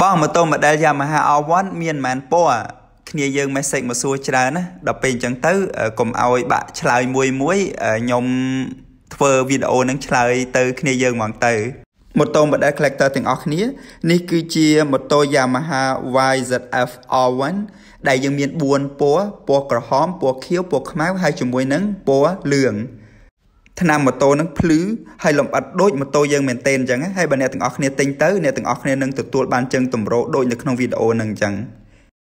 បងម៉ូតូ model Yamaha R1 មានប៉ុន្មានពណ៌គ្នាយើង message មកសួរច្រើនណាដល់ពេលអញ្ចឹងទៅកុំឲ្យបាក់ឆ្លើយមួយមួយខ្ញុំធ្វើវីដេអូនឹងឆ្លើយទៅគ្នាយើងហ្មងទៅម៉ូតូ model collector ទាំងអស់គ្នានេះគឺជាម៉ូតូ Yamaha YZF R1 ដែលយើងមាន4ពណ៌ពណ៌ក្រហមពណ៌ខៀវពណ៌ខ្មៅហើយជាមួយនឹងពណ៌លឿង ថ្នាំម៉ូតូនឹងភ្លឺហើយលំអិតដូចម៉ូតូយើងមែនទែនអញ្ចឹងហើយបើអ្នកទាំងអស់គ្នាទិញទៅអ្នកទាំងអស់គ្នានឹងទទួលបានជើងទម្រដូចនៅក្នុងវីដេអូនឹងអញ្ចឹង